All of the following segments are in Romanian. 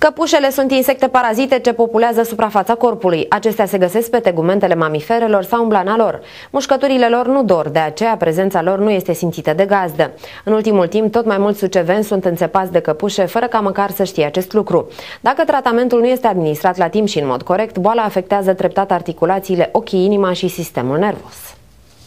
Căpușele sunt insecte parazite ce populează suprafața corpului. Acestea se găsesc pe tegumentele mamiferelor sau în blana lor. Mușcăturile lor nu dor, de aceea prezența lor nu este simțită de gazdă. În ultimul timp, tot mai mulți suceveni sunt înțepați de căpușe fără ca măcar să știe acest lucru. Dacă tratamentul nu este administrat la timp și în mod corect, boala afectează treptat articulațiile, ochii, inima și sistemul nervos.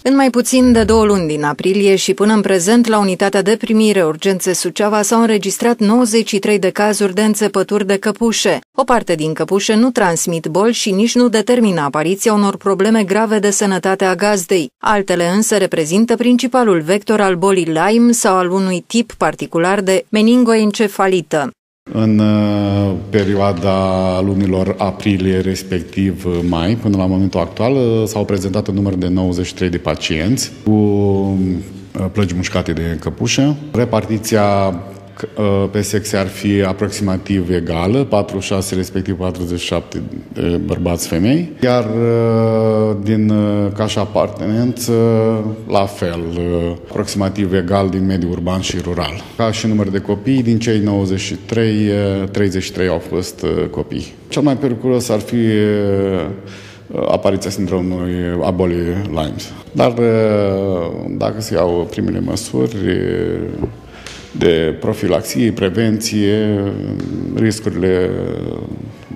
În mai puțin de două luni din aprilie și până în prezent, la unitatea de primire urgențe Suceava s-au înregistrat 93 de cazuri de înțepături de căpușe. O parte din căpușe nu transmit boli și nici nu determină apariția unor probleme grave de sănătate a gazdei. Altele însă reprezintă principalul vector al bolii Lyme sau al unui tip particular de meningoencefalită. În uh, perioada lunilor aprilie, respectiv uh, mai, până la momentul actual, uh, s-au prezentat un număr de 93 de pacienți cu plăgi mușcate de căpușă. Repartiția Uh, pe sexe ar fi aproximativ egală, 46 respectiv 47 de bărbați femei, iar uh, din uh, ca și apartenență, la fel, aproximativ egal din mediul urban și rural. Ca și număr de copii, din cei 93, 33 au fost copii. Cel mai periculos ar fi apariția sindromului a bolii Lyme. Dar dacă se iau primele măsuri, de profilaxie, prevenție, riscurile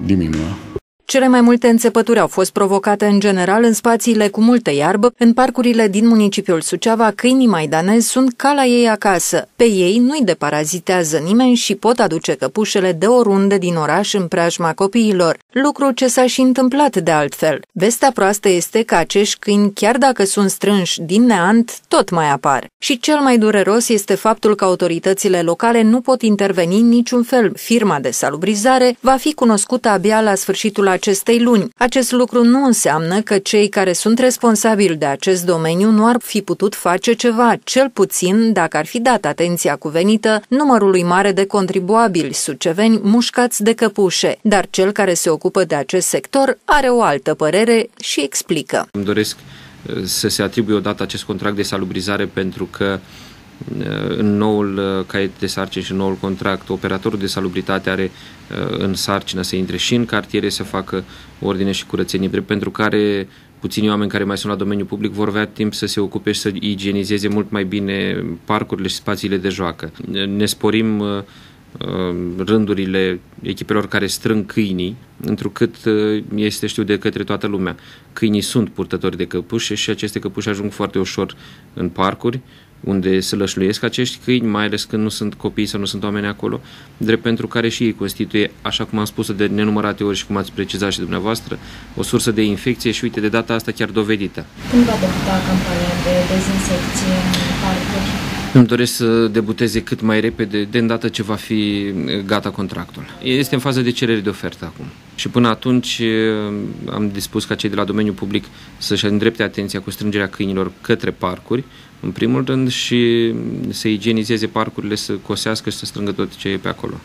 diminuă. Cele mai multe înțepături au fost provocate în general în spațiile cu multă iarbă, în parcurile din municipiul Suceava, câinii maidanezi sunt ca la ei acasă. Pe ei nu-i deparazitează nimeni și pot aduce căpușele de oriunde din oraș în preajma copiilor, lucru ce s-a și întâmplat de altfel. Vestea proastă este că acești câini, chiar dacă sunt strânși din neant, tot mai apar. Și cel mai dureros este faptul că autoritățile locale nu pot interveni în niciun fel. Firma de salubrizare va fi cunoscută abia la sfârșitul acestei luni. Acest lucru nu înseamnă că cei care sunt responsabili de acest domeniu nu ar fi putut face ceva, cel puțin dacă ar fi dat atenția cuvenită numărului mare de contribuabili suceveni mușcați de căpușe, dar cel care se ocupă de acest sector are o altă părere și explică. Îmi doresc uh, să se atribuie odată acest contract de salubrizare pentru că în noul uh, caiet de sarcini și în noul contract, operatorul de salubritate are uh, în sarcină să intre și în cartiere să facă ordine și curățenie, drept pentru care puțini oameni care mai sunt la domeniul public vor avea timp să se ocupe și să igienizeze mult mai bine parcurile și spațiile de joacă. Ne sporim uh, rândurile echipelor care strâng câinii, întrucât este știu de către toată lumea. Câinii sunt purtători de căpușe și aceste căpușe ajung foarte ușor în parcuri, unde se lășluiesc acești câini, mai ales când nu sunt copii sau nu sunt oameni acolo, drept pentru care și ei constituie, așa cum am spus de nenumărate ori și cum ați precizat și dumneavoastră, o sursă de infecție și uite, de data asta chiar dovedită. Când va debuta campania de dezinsecție în parcuri? Îmi doresc să debuteze cât mai repede, de îndată ce va fi gata contractul. Este în fază de cerere de ofertă acum. Și până atunci am dispus ca cei de la domeniul public să-și îndrepte atenția cu strângerea câinilor către parcuri, în primul rând, și să igienizeze parcurile, să cosească și să strângă tot ce e pe acolo.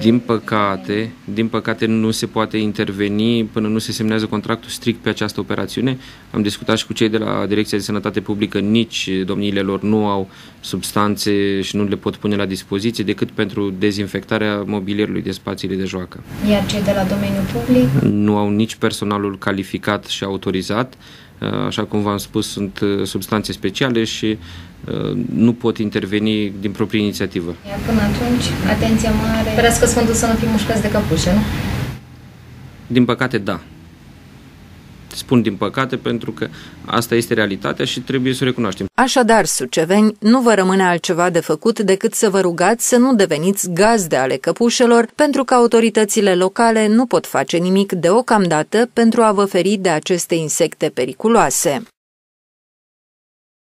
Din păcate, din păcate nu se poate interveni până nu se semnează contractul strict pe această operațiune. Am discutat și cu cei de la Direcția de Sănătate Publică, nici domniile lor nu au substanțe și nu le pot pune la dispoziție decât pentru dezinfectarea mobilierului de spațiile de joacă. Iar cei de la domeniul public? Nu au nici personalul calificat și autorizat Așa cum v-am spus, sunt uh, substanțe speciale și uh, nu pot interveni din proprie inițiativă. Iar până atunci, atenția mare, Sper că Sfântul să nu fie mușcați de căpușă, nu? Din păcate, da. Spun din păcate pentru că asta este realitatea și trebuie să o recunoaștem. Așadar, suceveni, nu vă rămâne altceva de făcut decât să vă rugați să nu deveniți gazde ale căpușelor, pentru că autoritățile locale nu pot face nimic deocamdată pentru a vă feri de aceste insecte periculoase.